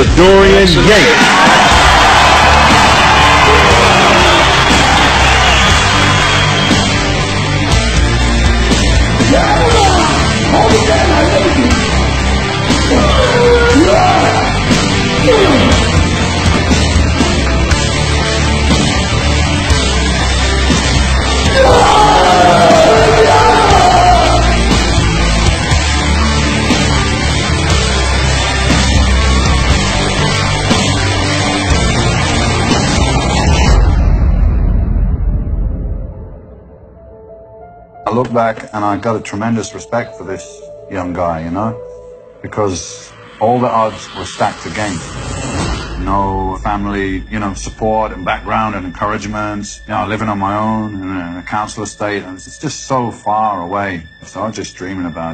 Mr. Dorian Yates. I look back and I got a tremendous respect for this young guy, you know, because all the odds were stacked against. No family, you know, support and background and encouragement. You know, living on my own in a council estate, and it's just so far away. So I was just dreaming about it.